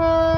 Bye.